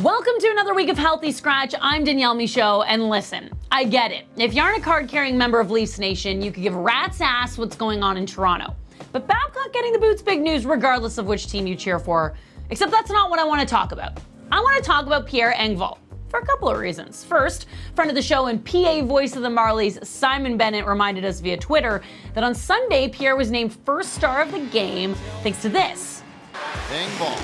Welcome to another week of Healthy Scratch. I'm Danielle Michaud, and listen, I get it. If you aren't a card-carrying member of Leafs Nation, you could give rat's ass what's going on in Toronto. But Babcock getting the boot's big news regardless of which team you cheer for. Except that's not what I want to talk about. I want to talk about Pierre Engvall for a couple of reasons. First, friend of the show and PA voice of the Marlies, Simon Bennett, reminded us via Twitter that on Sunday, Pierre was named first star of the game thanks to this. Engvall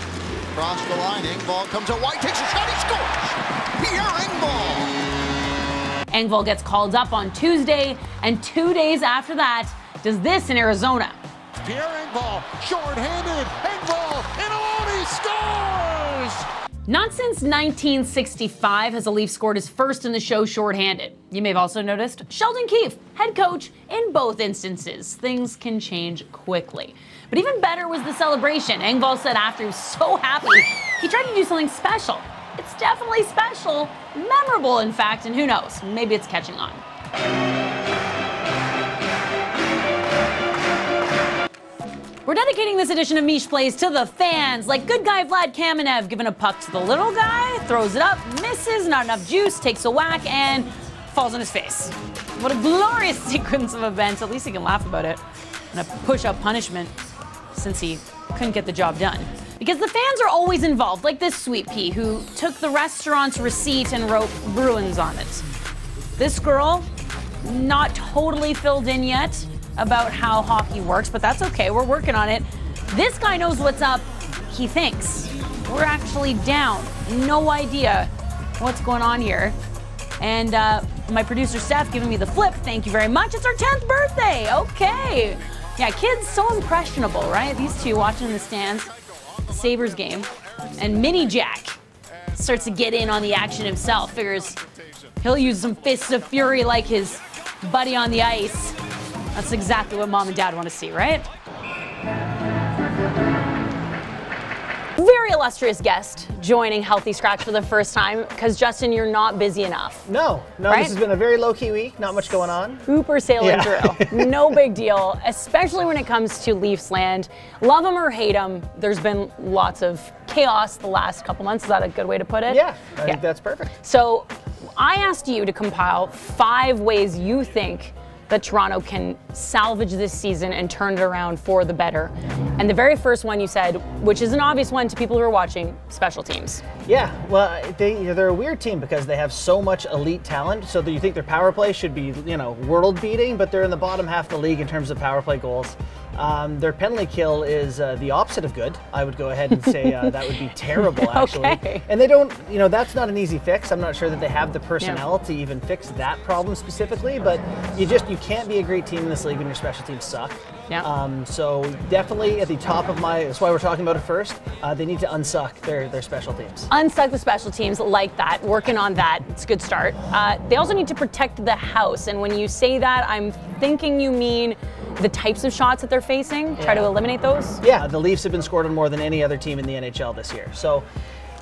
across the line. Engvall comes out wide, takes a shot, he scores! Pierre Engvall! Engvall gets called up on Tuesday, and two days after that, does this in Arizona. Pierre Engvall, short-handed, Engvall, and scores! Not since 1965 has a Leaf scored his first in the show shorthanded. You may have also noticed Sheldon Keefe, head coach in both instances. Things can change quickly. But even better was the celebration. Engvall said after he was so happy, he tried to do something special. It's definitely special, memorable in fact, and who knows, maybe it's catching on. We're dedicating this edition of Mich Plays to the fans, like good guy Vlad Kamenev giving a puck to the little guy, throws it up, misses, not enough juice, takes a whack, and falls on his face. What a glorious sequence of events. At least he can laugh about it. And a push up punishment since he couldn't get the job done. Because the fans are always involved, like this sweet pea who took the restaurant's receipt and wrote Bruins on it. This girl, not totally filled in yet about how hockey works, but that's okay. We're working on it. This guy knows what's up. He thinks we're actually down. No idea what's going on here. And uh, my producer Steph giving me the flip. Thank you very much. It's our 10th birthday. Okay. Yeah, kids so impressionable, right? These two watching the stands, the Sabres game, and Mini Jack starts to get in on the action himself. Figures he'll use some fists of fury like his buddy on the ice. That's exactly what mom and dad want to see, right? Very illustrious guest joining Healthy Scratch for the first time because Justin, you're not busy enough. No, no, Right? this has been a very low key week. Not much going on. Super sailing Yeah. through. no big deal, especially when it comes to Leafs land. Love them or hate them, there's been lots of chaos the last couple months. Is that a good way to put it? Yeah, I think that's perfect. So I asked you to compile five ways you think that Toronto can salvage this season and turn it around for the better. And the very first one you said, which is an obvious one to people who are watching, special teams. Yeah, well, they they're a weird team because they have so much elite talent. So you think their power play should be you know world beating, but they're in the bottom half of the league in terms of power play goals. Um, their penalty kill is uh, the opposite of good. I would go ahead and say uh, that would be terrible, actually. Okay. And they don't, you know, that's not an easy fix. I'm not sure that they have the personnel to even fix that problem specifically. But you just you can't be a great team in this league when your special teams suck. Yeah. Um, so definitely at the top of my. That's why we're talking about it first. Uh, they need to unsuck their their special teams. unstuck the special teams like that, working on that. It's a good start. Uh, they also need to protect the house. And when you say that, I'm thinking you mean the types of shots that they're facing, try to eliminate those. Yeah, the Leafs have been scored on more than any other team in the NHL this year. So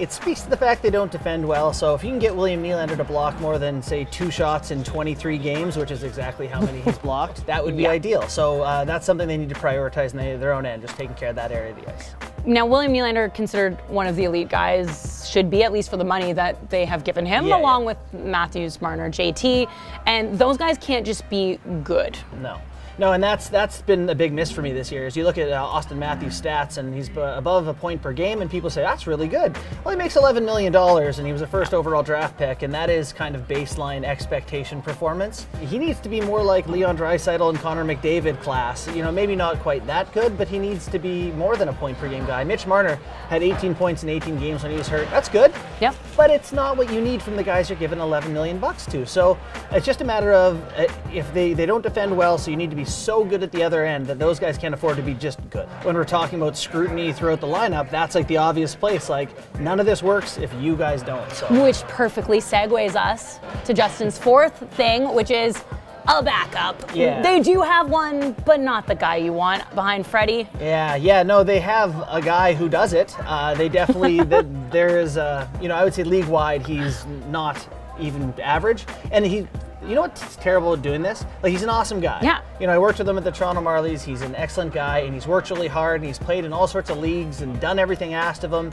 it speaks to the fact they don't defend well. So if you can get William Nylander to block more than say two shots in 23 games, which is exactly how many he's blocked, that would be Yeah. ideal. So uh, that's something they need to prioritize in their own end, just taking care of that area of the ice. Now, William Nylander, considered one of the elite guys, should be at least for the money that they have given him, Yeah, along yeah. with Matthews, Marner, JT. And those guys can't just be good. No. No, and that's that's been a big miss for me this year. Is you look at uh, Auston Matthews' stats, and he's b- above a point per game, and people say that's really good. Well, he makes 11 million dollars, and he was a first overall draft pick, and that is kind of baseline expectation performance. He needs to be more like Leon Draisaitl and Connor McDavid class. You know, maybe not quite that good, but he needs to be more than a point per game guy. Mitch Marner had 18 points in 18 games when he was hurt. That's good. Yep. But it's not what you need from the guys you're giving 11 million bucks to. So it's just a matter of uh, if they, they don't defend well, so you need to be so good at the other end that those guys can't afford to be just good. When we're talking about scrutiny throughout the lineup, that's like the obvious place. Like none of this works if you guys don't. So Which perfectly segues us to Justin's fourth thing, which is a backup. Yeah. They do have one, but not the guy you want behind Freddie. Yeah, yeah, no, they have a guy who does it. Uh, they definitely, th- there is, a, you know, I would say league wide, he's not even average. And he, you know what's terrible at doing this? Like, he's an awesome guy. Yeah. You know, I worked with him at the Toronto Marlies. He's an excellent guy, and he's worked really hard, and he's played in all sorts of leagues and done everything asked of him.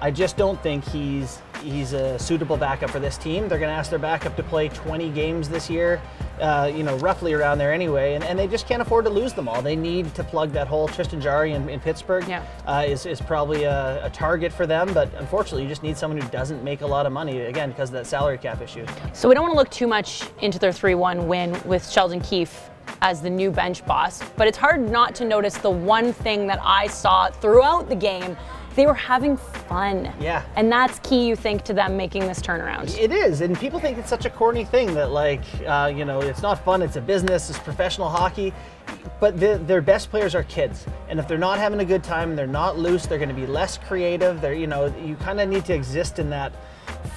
I just don't think he's he's a suitable backup for this team. They're going to ask their backup to play 20 games this year, uh, you know, roughly around there anyway, and, and they just can't afford to lose them all. They need to plug that hole. Tristan Jarry in, in Pittsburgh Yeah. uh, is, is probably a, a target for them, but unfortunately, you just need someone who doesn't make a lot of money, again, because of that salary cap issue. So we don't want to look too much into their 3 1 win with Sheldon Keefe as the new bench boss, but it's hard not to notice the one thing that I saw throughout the game. They were having fun. Yeah. And that's key, you think, to them making this turnaround. It is, and people think it's such a corny thing that, like, uh, you know, it's not fun. It's a business. It's professional hockey. But the, their best players are kids, and if they're not having a good time, they're not loose. They're going to be less creative. They're, you know, you kind of need to exist in that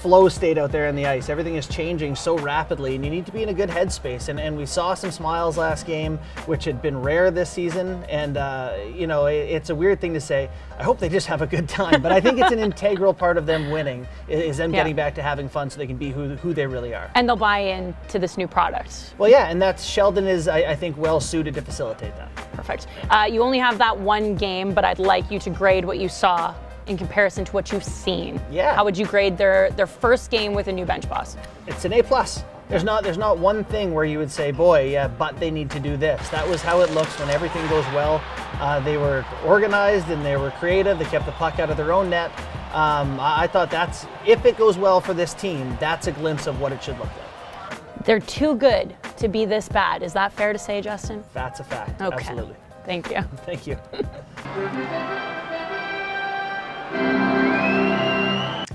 flow state out there in the ice. Everything is changing so rapidly, and you need to be in a good headspace. And, and we saw some smiles last game, which had been rare this season. And uh, you know, it, it's a weird thing to say. I hope they just have a good time, but I think it's an integral part of them winning is them Yeah. getting back to having fun, so they can be who who they really are. And they'll buy in to this new product. Well, yeah, and that's Sheldon is I, I think well suited to facilitate that. Perfect. Uh, you only have that one game, but I'd like you to grade what you saw in comparison to what you've seen. Yeah. How would you grade their their first game with a new bench boss? It's an A plus. There's not there's not one thing where you would say, boy, yeah, but they need to do this. That was how it looks when everything goes well. Uh, they were organized and they were creative. They kept the puck out of their own net. Um, I, I thought that's if it goes well for this team, that's a glimpse of what it should look like. They're too good to be this bad. Is that fair to say, Justin? That's a fact. Okay. Absolutely. Thank you. Thank you.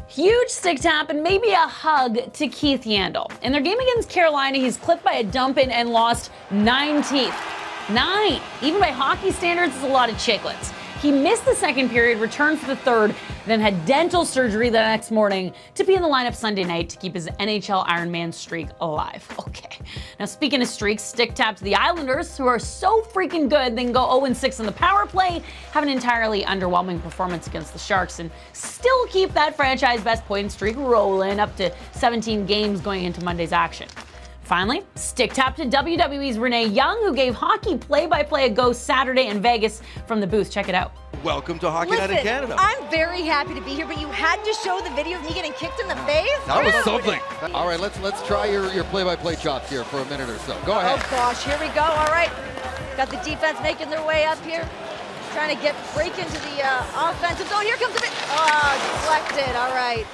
Huge stick tap and maybe a hug to Keith Yandle. In their game against Carolina, he's clipped by a dump in and lost nine teeth. Nine! Even by hockey standards, it's a lot of chiclets. He missed the second period, returned for the third, then had dental surgery the next morning to be in the lineup Sunday night to keep his NHL Ironman streak alive. Okay. Now, speaking of streaks, stick tap to the Islanders, who are so freaking good, they can go 0 6 on the power play, have an entirely underwhelming performance against the Sharks, and still keep that franchise best point streak rolling up to 17 games going into Monday's action. Finally, stick tap to WWE's Renee Young, who gave hockey play by play a go Saturday in Vegas from the booth. Check it out. Welcome to Hockey Night in Canada. I'm very happy to be here, but you had to show the video of me getting kicked in the face. that was something. All right, let's let's try your, your play-by-play chops here for a minute or so. Go ahead. Oh gosh, here we go. All right, got the defense making their way up here, trying to get break into the uh, offensive zone. Here comes the. Oh, deflected. All right.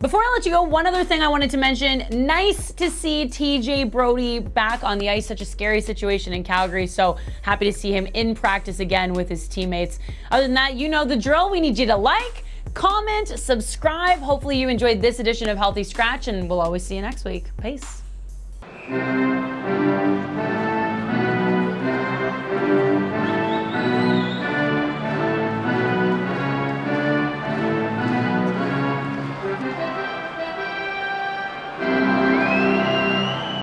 Before I let you go, one other thing I wanted to mention. Nice to see TJ Brodie back on the ice. Such a scary situation in Calgary. So happy to see him in practice again with his teammates. Other than that, you know the drill. We need you to like, comment, subscribe. Hopefully, you enjoyed this edition of Healthy Scratch, and we'll always see you next week. Peace.